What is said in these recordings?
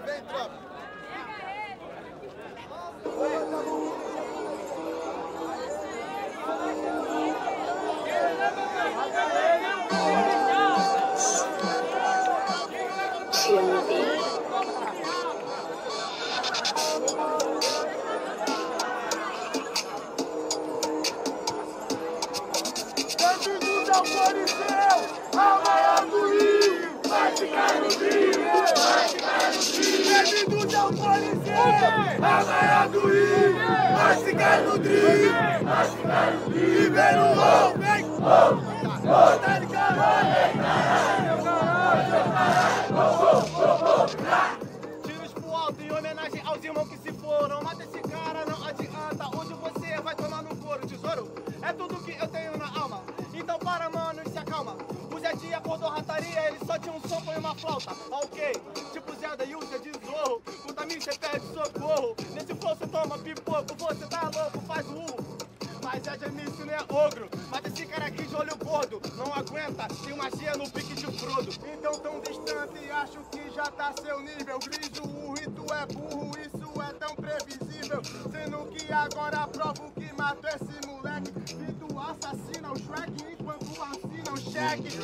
vem, tropa. Rio. Bem-vindos ao Coliseu, a maior do Rio, vai ficar no Rio, vai ficar no Rio. E vem no gol, vem, gol, tá de Tiros pro alto em homenagem aos irmãos que se foram. Mata esse cara, não adianta. Hoje você vai tomar no couro. Tesouro é tudo que eu tenho na alma. Então para, mano, e se acalma. O Zé de acordou rataria, ele só tinha um som e uma flauta. Ok, tipo Zé da Zorro. Mim, você pede socorro. Nesse flow você toma pipoco, você tá louco, faz o. Mas é Jamício, não é ogro. Mas esse cara aqui de olho gordo não aguenta, tem magia no pique de Frodo. Então tão distante, acho que já tá seu nível. Griso, o rito é burro, isso é tão previsível. Sendo que agora provo que mato esse moleque. E tu assassina o Shrek enquanto assina o cheque.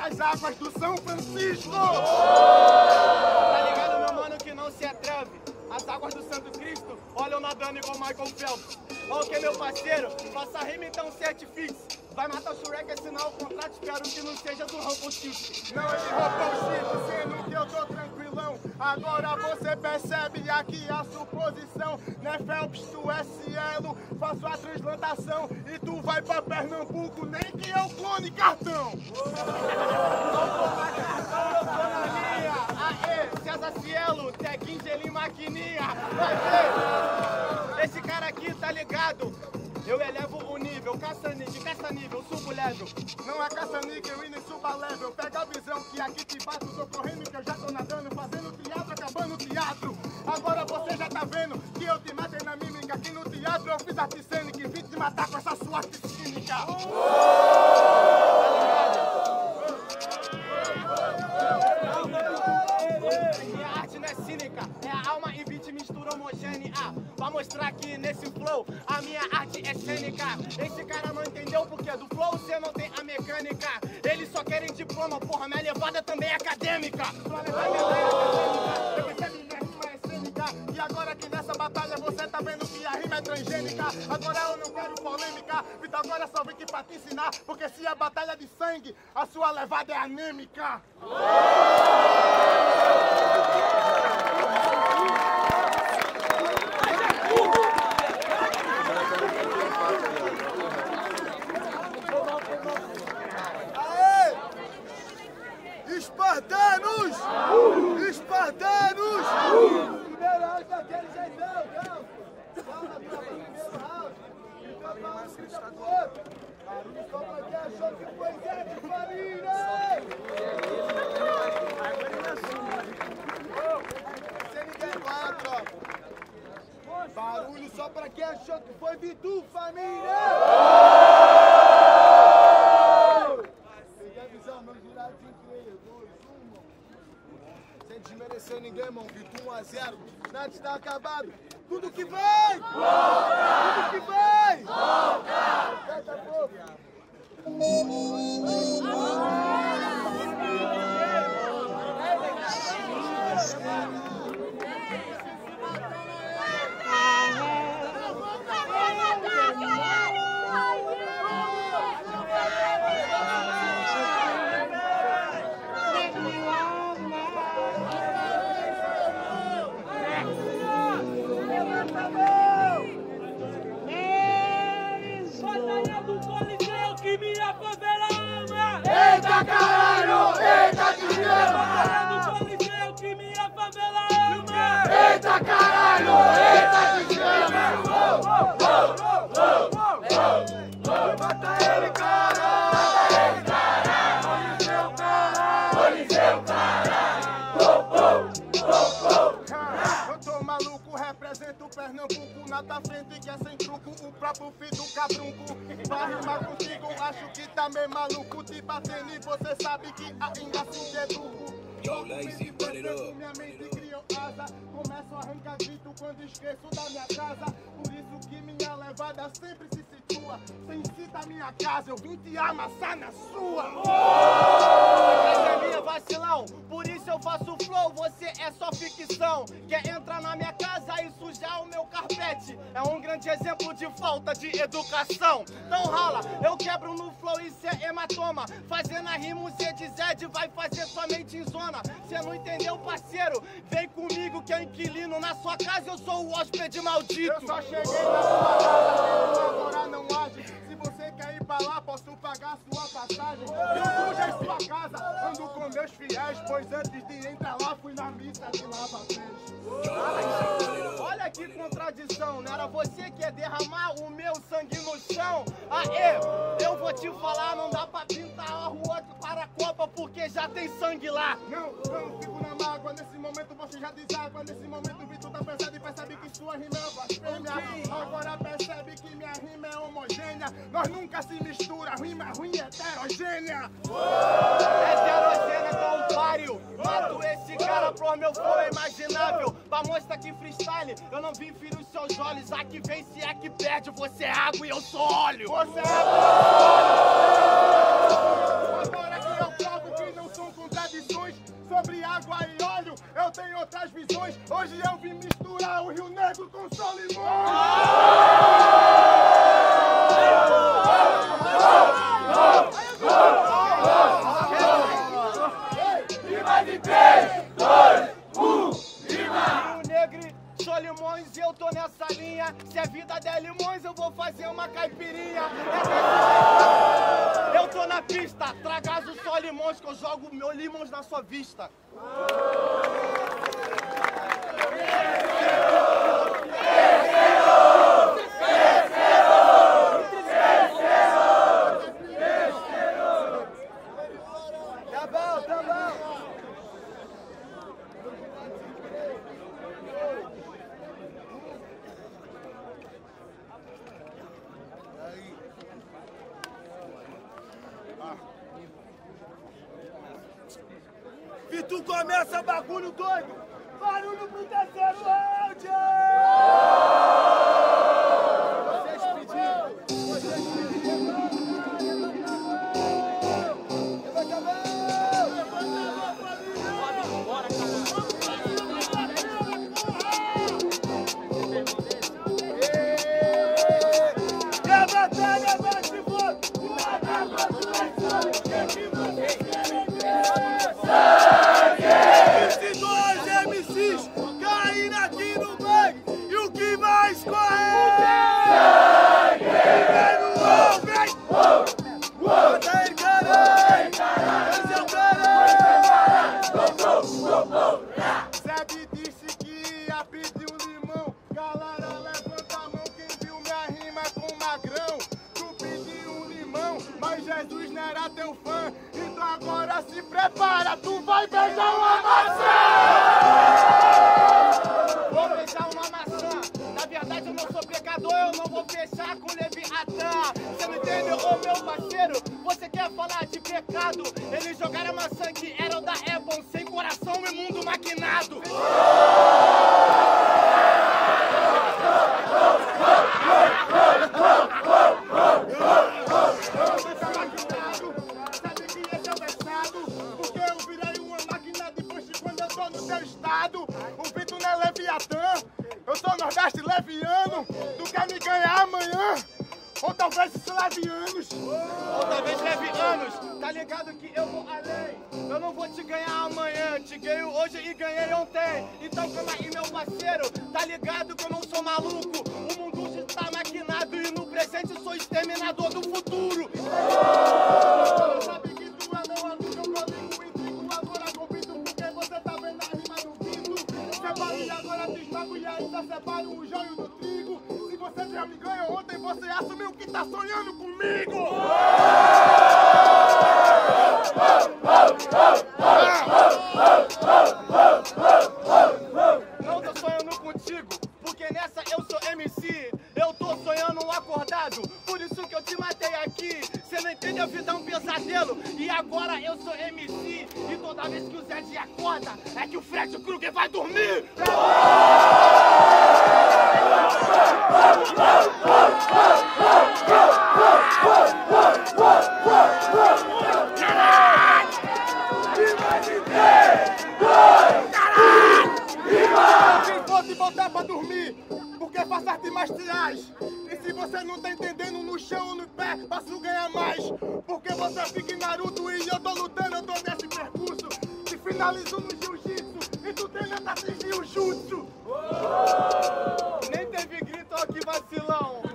Traz águas do São Francisco. Tá ligado, meu mano, que não se atreve. As águas do Santo Cristo olham nadando igual Michael Phelps. Ok, meu parceiro, faça rima então certifique. Vai matar o Shrek, assinar o contrato, espero que não seja do Chip. Não é de roupão chip, sendo que eu tô tranquilão. Agora você percebe aqui a suposição. Né, Phelps, tu é cielo, faço a transplantação. E tu vai pra Pernambuco, nem que eu clone cartão. Aê, César Cielo, Teguinho Gelim Maquininha. Vai ver. Esse cara aqui, tá ligado? Eu elevo o nível, caça nível, caça nível, subo level. Não é caça-níquel e nem suba level. Pega a visão que aqui te bato, tô correndo que eu já tô nadando, fazendo teatro, acabando teatro. Agora você já tá vendo que eu te matei na mímica. Aqui no teatro eu fiz arte cênica e vim te matar com essa sua arte cínica. Minha arte não é cínica, é a alma e beat mistura homogênea. Mostrar que nesse flow a minha arte é cênica. Esse cara não entendeu porque do flow você não tem a mecânica. Eles só querem diploma, porra, minha levada também é acadêmica. Sua levada é acadêmica, eu percebi minha rima é cênica. E agora que nessa batalha você tá vendo que a rima é transgênica. Agora eu não quero polêmica, Vitor agora só vim aqui pra te ensinar. Porque se é batalha de sangue, a sua levada é anêmica. Aê! Espartanos! Espartanos! Primeiro round daquele jeitão, calma. Calma, tropa, primeiro round. Fica pra um, fica pro outro. Barulho só pra quem achou que foi Zé de família! Sem ninguém lá, tropa. Barulho só pra quem achou que foi Vitu, família! Peguei a visão, meu jurado de 3, 2, 1, mano. Desmerecer ninguém, irmão. Vitu 1 a 0. Nada está acabado. Tudo que vai! Volta! Tudo que vai! Volta! Fecha a boca. Que é sem truco, o próprio filho do cabrunco. Pra rimar contigo, acho que tá meio maluco. Te batendo e você sabe que ainda assim. Yo, lazy, run it up. Minha mente criou asa, começo a arrancar grito quando esqueço da minha casa. Por isso que minha levada sempre se situa. Sem cita minha casa, eu vim te amassar na sua. Academia vacilão, por isso eu faço flow, você é só ficção. Quer entrar na minha casa e sujar o meu carpete? É um grande exemplo de falta de educação. Então rala, eu quebro no flow e cê hematoma. Fazendo a rima, o C de Zed vai fazer somente em zona. Cê não entendeu, parceiro? Vem comigo que é inquilino na sua casa, eu sou o hóspede maldito. Eu só cheguei na sua casa, agora não age. Pra lá, posso pagar sua passagem. Eu sujo em sua casa, ando com meus fiéis, pois antes de entrar lá fui na missa de lava pés. Olha que contradição, não era você que ia derramar o meu sangue no chão? Aê, eu vou te falar, não dá pra pintar a rua Copa porque já tem sangue lá. Não, não fico na mágoa, nesse momento você já deságua. Nesse momento o Vitor tá pesado e percebe que sua rima é blasfêmia. Agora percebe que minha rima é homogênea. Nós nunca se mistura, rima ruim é heterogênea. Heterogênea com um páreo. Mato esse cara pro meu flow é imaginável. Pra mostrar que freestyle, eu não vim ferir os seus olhos. Aqui vem se é que perde, você é água e eu sou óleo. Você é Agora eu tenho outras visões. Hoje eu vim misturar o Rio Negro com Solimão. Rio Negro, sou limões e eu tô nessa linha. Se a vida der limões, eu vou fazer uma caipirinha. É. Eu tô na pista, tragaso só limões que eu jogo meu limões na sua vista. Bom, tá bom. E tu começa bagulho doido, barulho pro terceiro round. Sou Nordeste leviano. Tu quer me ganhar amanhã? Ou talvez leve anos. Ou talvez leve anos, tá ligado que eu vou além. Eu não vou te ganhar amanhã, te ganho hoje e ganhei ontem. Então calma aí, meu parceiro, tá ligado que eu sou maluco. O mundo já tá maquinado e no presente sou exterminador do futuro. Sabe que tu é meu amigo, eu comigo e trigo. Agora convido porque você tá vendo a contigo, porque nessa eu sou MC. Eu tô sonhando um acordado, por isso que eu te matei aqui. Cê não entendeu vida um pesadelo. E agora eu sou MC. E toda vez que o Zed acorda, é que o Fred Kruger vai dormir. Caralho! Imagine! Fosse botar pra dormir, porque faz artes marciais. E se você não tá entendendo no chão ou no pé, passo ganhar mais. Porque você fica em Naruto e eu tô lutando, eu tô nesse percurso. Se finalizo no jiu-jitsu e tu pra fingir o jutsu. Nem teve grito aqui, vacilão.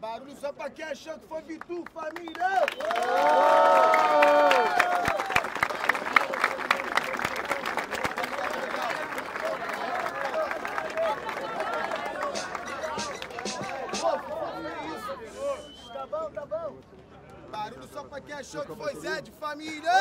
Barulho só pra quem achou que foi Vitu, família! Tá bom, tá bom. Barulho só pra quem achou que foi Zé de família!